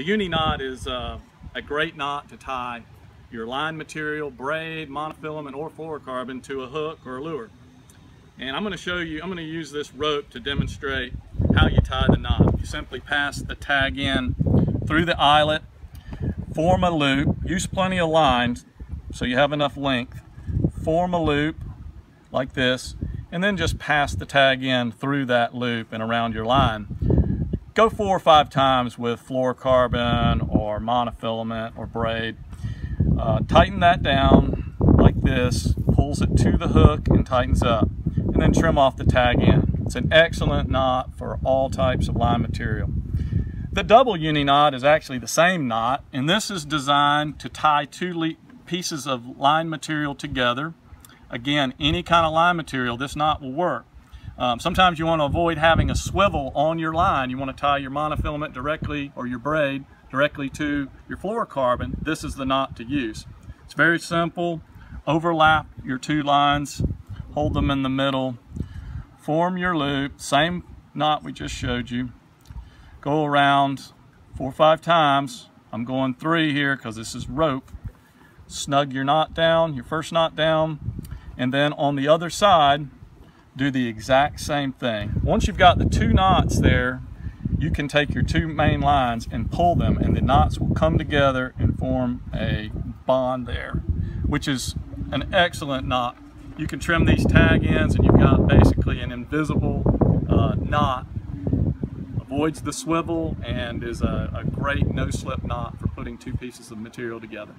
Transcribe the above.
The uni knot is uh, a great knot to tie your line material, braid, monofilament, or fluorocarbon to a hook or a lure. And I'm going to show you, I'm going to use this rope to demonstrate how you tie the knot. You simply pass the tag in through the eyelet, form a loop, use plenty of lines so you have enough length, form a loop like this, and then just pass the tag in through that loop and around your line go four or five times with fluorocarbon or monofilament or braid. Uh, tighten that down like this, pulls it to the hook and tightens up, and then trim off the tag end. It's an excellent knot for all types of line material. The double uni knot is actually the same knot, and this is designed to tie two pieces of line material together. Again, any kind of line material, this knot will work. Um, sometimes you want to avoid having a swivel on your line. You want to tie your monofilament directly or your braid directly to your fluorocarbon. This is the knot to use. It's very simple. Overlap your two lines, hold them in the middle, form your loop, same knot we just showed you. Go around four or five times. I'm going three here because this is rope. Snug your knot down, your first knot down, and then on the other side, do the exact same thing. Once you've got the two knots there, you can take your two main lines and pull them and the knots will come together and form a bond there, which is an excellent knot. You can trim these tag ends and you've got basically an invisible uh, knot. Avoids the swivel and is a, a great no-slip knot for putting two pieces of material together.